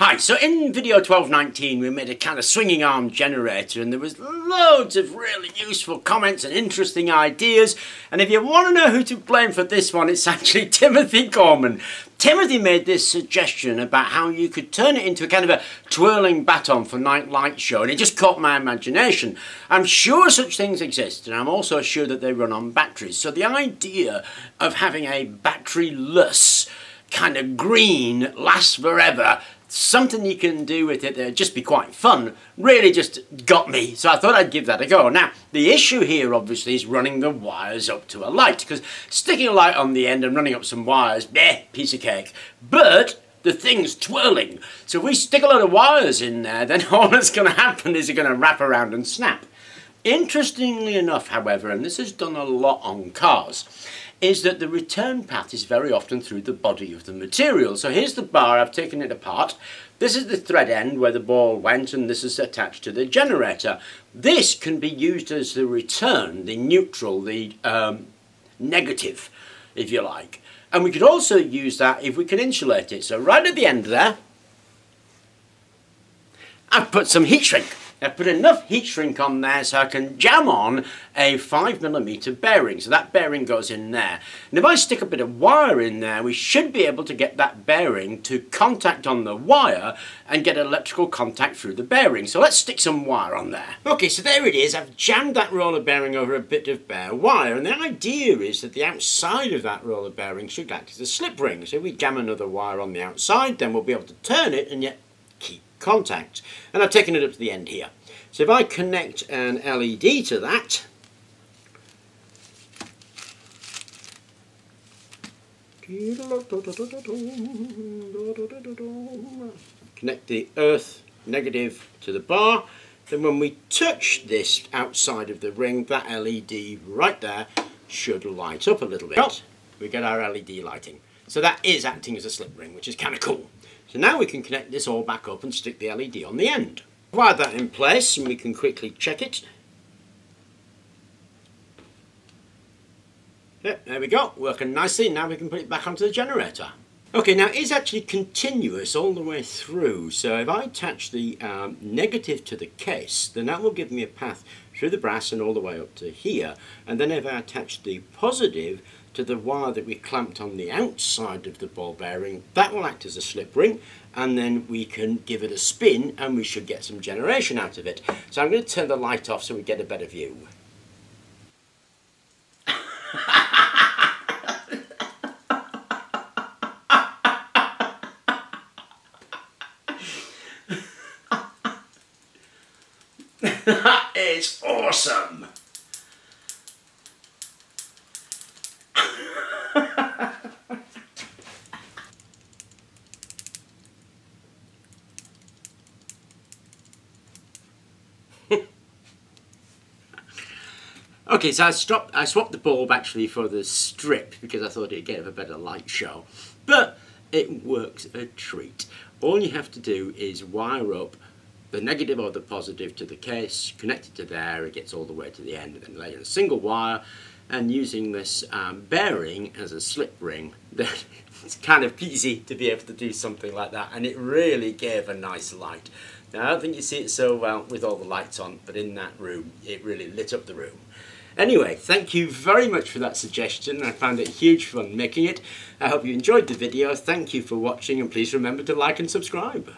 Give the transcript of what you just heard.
Hi, so in video 1219 we made a kind of swinging arm generator and there was loads of really useful comments and interesting ideas and if you want to know who to blame for this one it's actually Timothy Gorman. Timothy made this suggestion about how you could turn it into a kind of a twirling baton for night light show and it just caught my imagination. I'm sure such things exist and I'm also sure that they run on batteries so the idea of having a batteryless kind of green lasts forever something you can do with it that just be quite fun really just got me so I thought I'd give that a go. Now the issue here obviously is running the wires up to a light because sticking a light on the end and running up some wires, eh, piece of cake. But the thing's twirling so if we stick a lot of wires in there then all that's going to happen is it's going to wrap around and snap. Interestingly enough however, and this is done a lot on cars, is that the return path is very often through the body of the material. So here's the bar, I've taken it apart. This is the thread end where the ball went and this is attached to the generator. This can be used as the return, the neutral, the um, negative, if you like. And we could also use that if we can insulate it. So right at the end there, I've put some heat shrink. I've put enough heat shrink on there so I can jam on a 5mm bearing. So that bearing goes in there. And if I stick a bit of wire in there, we should be able to get that bearing to contact on the wire and get electrical contact through the bearing. So let's stick some wire on there. Okay, so there it is. I've jammed that roller bearing over a bit of bare wire. And the idea is that the outside of that roller bearing should act as a slip ring. So if we jam another wire on the outside, then we'll be able to turn it and yet contact. And I've taken it up to the end here. So if I connect an LED to that, connect the earth negative to the bar, then when we touch this outside of the ring, that LED right there should light up a little bit. We get our LED lighting. So that is acting as a slip ring, which is kind of cool. So now we can connect this all back up and stick the LED on the end. Wire that in place and we can quickly check it. Yep, there we go, working nicely. Now we can put it back onto the generator. Okay, now it's actually continuous all the way through. So if I attach the um, negative to the case, then that will give me a path through the brass and all the way up to here. And then if I attach the positive to the wire that we clamped on the outside of the ball bearing, that will act as a slip ring and then we can give it a spin and we should get some generation out of it. So I'm going to turn the light off so we get a better view. that is awesome! Okay, so I swapped, I swapped the bulb actually for the strip because I thought it'd give a better light show. But it works a treat. All you have to do is wire up the negative or the positive to the case, connect it to there, it gets all the way to the end, and then lay in a single wire, and using this um, bearing as a slip ring, it's kind of easy to be able to do something like that, and it really gave a nice light. Now, I don't think you see it so well with all the lights on, but in that room, it really lit up the room. Anyway, thank you very much for that suggestion. I found it huge fun making it. I hope you enjoyed the video. Thank you for watching and please remember to like and subscribe.